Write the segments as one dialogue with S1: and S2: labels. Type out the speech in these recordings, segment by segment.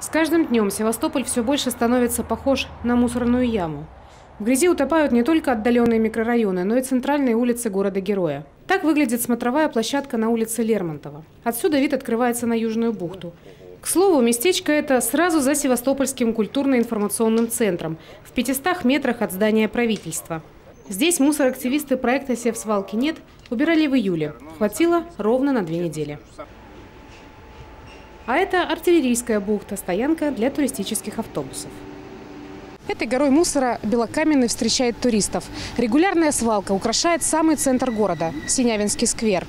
S1: С каждым днем Севастополь все больше становится похож на мусорную яму. В грязи утопают не только отдаленные микрорайоны, но и центральные улицы города-героя. Так выглядит смотровая площадка на улице Лермонтова. Отсюда вид открывается на Южную бухту. К слову, местечко это сразу за Севастопольским культурно-информационным центром, в 500 метрах от здания правительства. Здесь мусор-активисты проекта «Севсвалки нет» убирали в июле. Хватило ровно на две недели. А это артиллерийская бухта, стоянка для туристических автобусов. Этой горой мусора Белокаменный встречает туристов. Регулярная свалка украшает самый центр города – Синявинский сквер.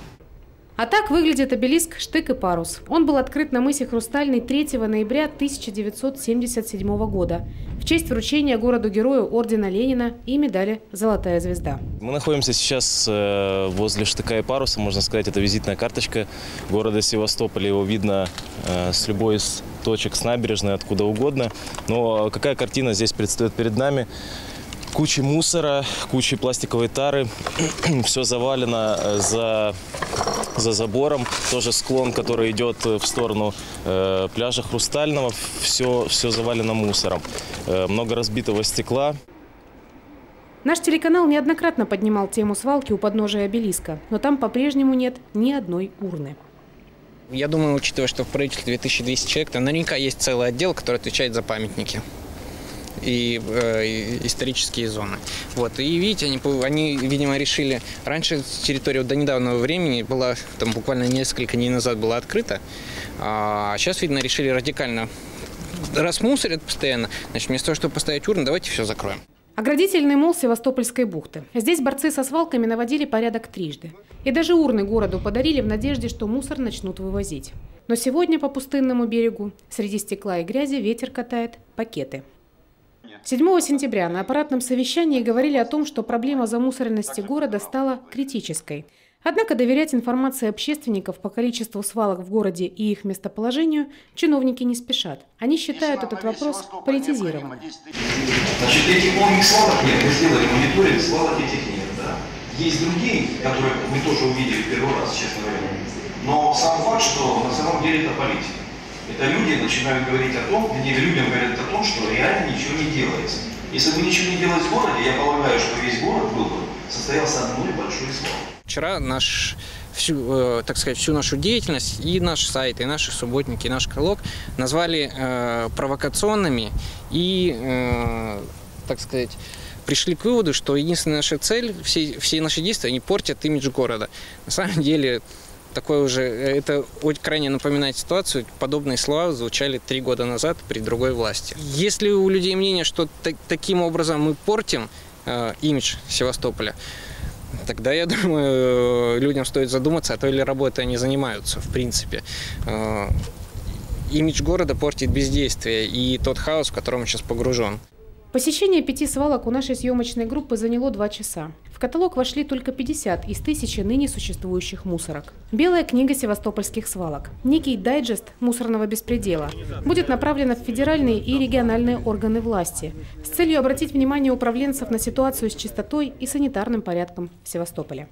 S1: А так выглядит обелиск «Штык и парус». Он был открыт на мысе Хрустальный 3 ноября 1977 года в честь вручения городу-герою ордена Ленина и медали «Золотая звезда».
S2: Мы находимся сейчас э, возле «Штыка и паруса». Можно сказать, это визитная карточка города Севастополя. Его видно э, с любой из точек с набережной, откуда угодно. Но какая картина здесь предстоит перед нами? Куча мусора, куча пластиковой тары. Все завалено э, за за забором, тоже склон, который идет в сторону э, пляжа Хрустального, все, все завалено мусором. Э, много разбитого стекла.
S1: Наш телеканал неоднократно поднимал тему свалки у подножия обелиска, но там по-прежнему нет ни одной урны.
S3: Я думаю, учитывая, что в правительстве 2200 человек, то наверняка есть целый отдел, который отвечает за памятники и э, исторические зоны. Вот. И видите, они, они, видимо, решили... Раньше территория до недавнего времени была, там буквально несколько дней назад была открыта, а сейчас, видно, решили радикально раз мусорят постоянно, значит, вместо того, чтобы поставить урну, давайте все закроем.
S1: Оградительный мол Севастопольской бухты. Здесь борцы со свалками наводили порядок трижды. И даже урны городу подарили в надежде, что мусор начнут вывозить. Но сегодня по пустынному берегу среди стекла и грязи ветер катает пакеты. 7 сентября на аппаратном совещании говорили о том, что проблема замусоренности города стала критической. Однако доверять информации общественников по количеству свалок в городе и их местоположению чиновники не спешат. Они считают этот вопрос политизированным.
S4: Значит, этих полных свалок нет. Мы сделали мониторинг, свалок этих нет. Да? Есть другие, которые мы тоже увидели в первый раз, честно говоря. Но сам факт, что на самом деле это политика. Это люди начинают говорить о том, где людям говорят о том, что реально ничего не делается. Если бы ничего не делать в городе, я полагаю, что весь город был бы состоялся одной большой свалкой.
S3: Вчера наш всю, э, так сказать, всю нашу деятельность, и наш сайт, и наши субботники, и наш каталог назвали э, провокационными и, э, так сказать, пришли к выводу, что единственная наша цель, все, все наши действия, они портят имидж города. На самом деле, такое уже, это крайне напоминает ситуацию. Подобные слова звучали три года назад при другой власти. Если у людей мнение, что таким образом мы портим э, имидж Севастополя, тогда, я думаю, людям стоит задуматься, а той ли работой они занимаются, в принципе. Э, имидж города портит бездействие и тот хаос, в котором он сейчас погружен.
S1: Посещение пяти свалок у нашей съемочной группы заняло два часа. В каталог вошли только 50 из тысячи ныне существующих мусорок. Белая книга севастопольских свалок, некий дайджест мусорного беспредела, будет направлена в федеральные и региональные органы власти с целью обратить внимание управленцев на ситуацию с чистотой и санитарным порядком в Севастополе.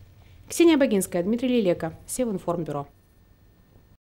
S1: Ксения Богинская, Дмитрий Лилека, Севинформбюро.